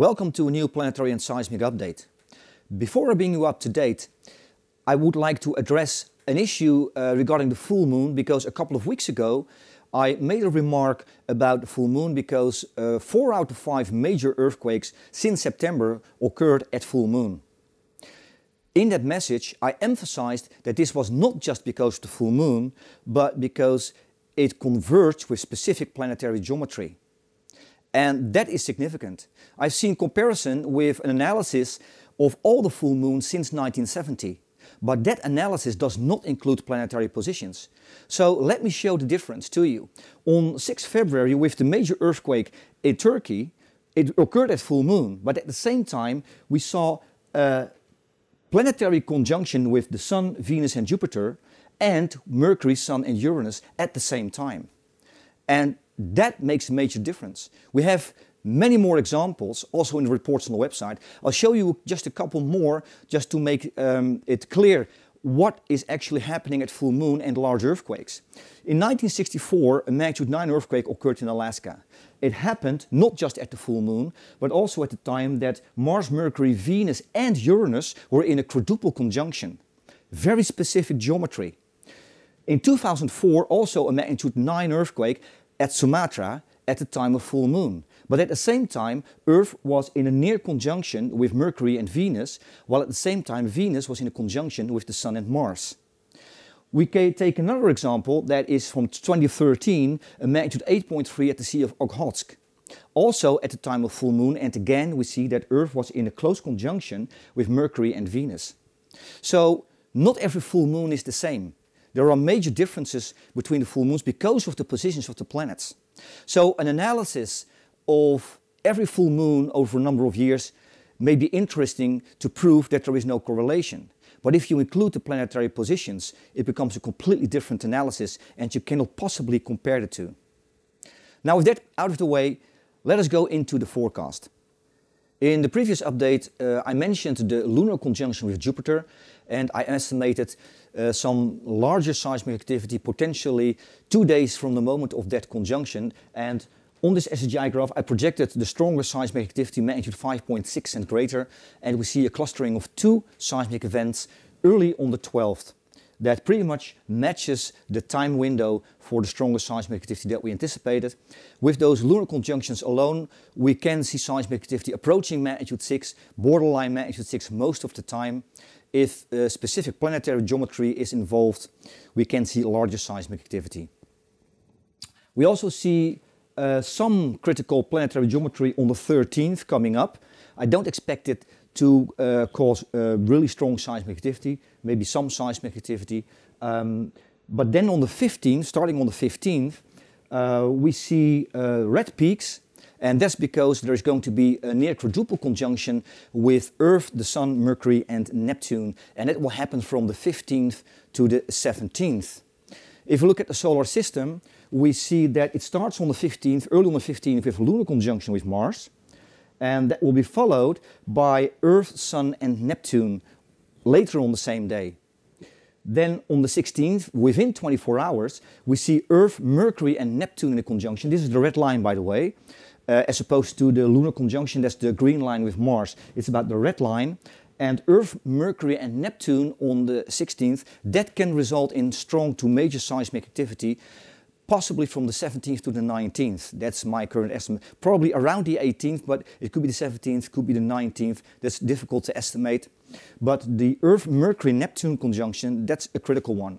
Welcome to a new planetary and seismic update. Before I bring you up to date, I would like to address an issue uh, regarding the full moon because a couple of weeks ago I made a remark about the full moon because uh, four out of five major earthquakes since September occurred at full moon. In that message, I emphasized that this was not just because of the full moon, but because it converged with specific planetary geometry. And that is significant. I've seen comparison with an analysis of all the full moons since 1970. But that analysis does not include planetary positions. So let me show the difference to you. On 6 February, with the major earthquake in Turkey, it occurred at full moon, but at the same time, we saw a planetary conjunction with the Sun, Venus, and Jupiter, and Mercury, Sun, and Uranus at the same time. And that makes a major difference. We have many more examples also in the reports on the website. I'll show you just a couple more just to make um, it clear what is actually happening at full moon and large earthquakes. In 1964, a magnitude 9 earthquake occurred in Alaska. It happened not just at the full moon, but also at the time that Mars, Mercury, Venus and Uranus were in a quadruple conjunction. Very specific geometry. In 2004, also a magnitude 9 earthquake at Sumatra at the time of full moon. But at the same time, Earth was in a near conjunction with Mercury and Venus, while at the same time Venus was in a conjunction with the Sun and Mars. We can take another example that is from 2013, a magnitude 8.3 at the Sea of Okhotsk. Also at the time of full moon, and again we see that Earth was in a close conjunction with Mercury and Venus. So not every full moon is the same. There are major differences between the full moons because of the positions of the planets. So an analysis of every full moon over a number of years may be interesting to prove that there is no correlation. But if you include the planetary positions, it becomes a completely different analysis and you cannot possibly compare the two. Now with that out of the way, let us go into the forecast. In the previous update, uh, I mentioned the lunar conjunction with Jupiter and I estimated uh, some larger seismic activity potentially two days from the moment of that conjunction. And on this SSGI graph, I projected the strongest seismic activity magnitude 5.6 and greater, and we see a clustering of two seismic events early on the 12th. That pretty much matches the time window for the strongest seismic activity that we anticipated. With those lunar conjunctions alone, we can see seismic activity approaching magnitude 6, borderline magnitude 6 most of the time if specific planetary geometry is involved, we can see larger seismic activity. We also see uh, some critical planetary geometry on the 13th coming up. I don't expect it to uh, cause uh, really strong seismic activity, maybe some seismic activity. Um, but then on the 15th, starting on the 15th, uh, we see uh, red peaks and that's because there is going to be a near quadruple conjunction with Earth, the Sun, Mercury and Neptune. And it will happen from the 15th to the 17th. If we look at the solar system, we see that it starts on the 15th, early on the 15th with a lunar conjunction with Mars. And that will be followed by Earth, Sun and Neptune later on the same day. Then on the 16th, within 24 hours, we see Earth, Mercury and Neptune in a conjunction. This is the red line, by the way uh, as opposed to the lunar conjunction, that's the green line with Mars. It's about the red line. And Earth, Mercury and Neptune on the 16th, that can result in strong to major seismic activity, possibly from the 17th to the 19th. That's my current estimate. Probably around the 18th, but it could be the 17th, could be the 19th. That's difficult to estimate. But the Earth, Mercury, Neptune conjunction, that's a critical one.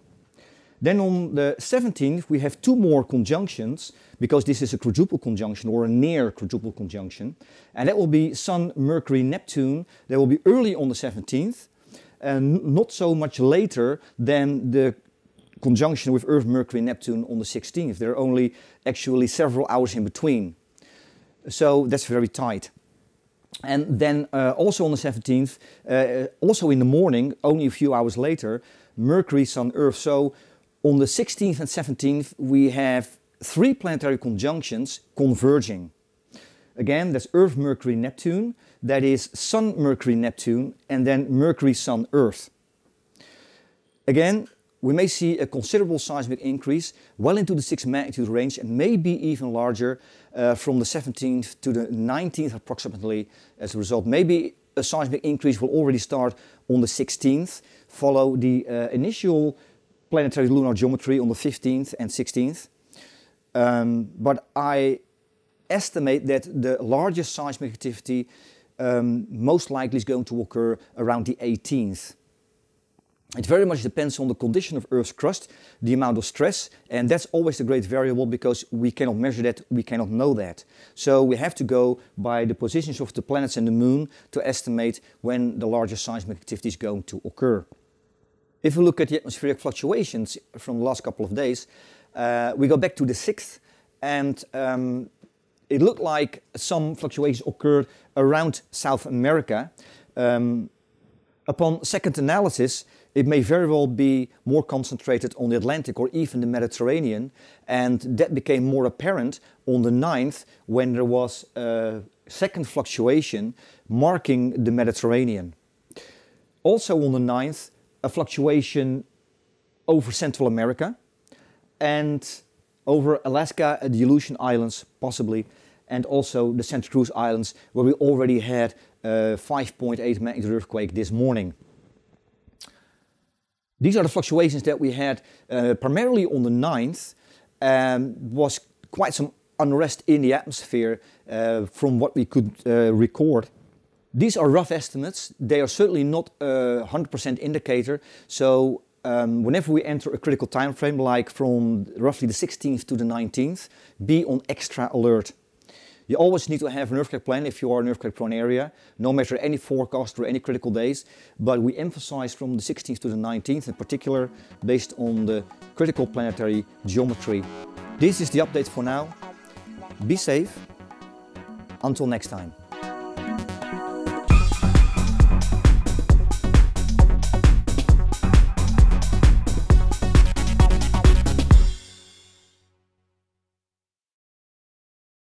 Then on the 17th, we have two more conjunctions, because this is a quadruple conjunction or a near quadruple conjunction. And that will be Sun, Mercury, Neptune. That will be early on the 17th, and not so much later than the conjunction with Earth, Mercury, Neptune on the 16th. There are only actually several hours in between. So that's very tight. And then uh, also on the 17th, uh, also in the morning, only a few hours later, Mercury, Sun, Earth. So on the 16th and 17th, we have three planetary conjunctions converging. Again, that's Earth, Mercury, Neptune. That is Sun, Mercury, Neptune, and then Mercury, Sun, Earth. Again, we may see a considerable seismic increase well into the 6 magnitude range and maybe even larger uh, from the 17th to the 19th approximately as a result. Maybe a seismic increase will already start on the 16th, follow the uh, initial planetary lunar geometry on the 15th and 16th. Um, but I estimate that the largest seismic activity um, most likely is going to occur around the 18th. It very much depends on the condition of Earth's crust, the amount of stress, and that's always the great variable because we cannot measure that, we cannot know that. So we have to go by the positions of the planets and the moon to estimate when the largest seismic activity is going to occur. If we look at the atmospheric fluctuations from the last couple of days, uh, we go back to the 6th and um, it looked like some fluctuations occurred around South America. Um, upon second analysis, it may very well be more concentrated on the Atlantic or even the Mediterranean, and that became more apparent on the 9th when there was a second fluctuation marking the Mediterranean. Also on the 9th, a fluctuation over Central America and over Alaska, the Aleutian Islands possibly, and also the Santa Cruz Islands where we already had a 5.8 magnitude earthquake this morning. These are the fluctuations that we had uh, primarily on the 9th. Um, was quite some unrest in the atmosphere uh, from what we could uh, record. These are rough estimates. They are certainly not a 100% indicator. So um, whenever we enter a critical time frame, like from roughly the 16th to the 19th, be on extra alert. You always need to have an earthquake plan if you are an earthquake prone area, no matter any forecast or any critical days. But we emphasize from the 16th to the 19th in particular, based on the critical planetary geometry. This is the update for now. Be safe. Until next time.